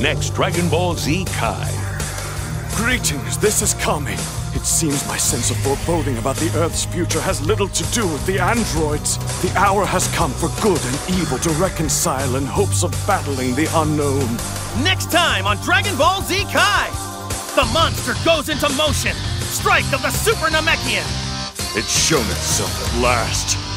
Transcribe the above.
Next, Dragon Ball Z Kai. Greetings, this is Kami. It seems my sense of foreboding about the Earth's future has little to do with the androids. The hour has come for good and evil to reconcile in hopes of battling the unknown. Next time on Dragon Ball Z Kai! The monster goes into motion! Strike of the Super Namekian! It's shown itself at last.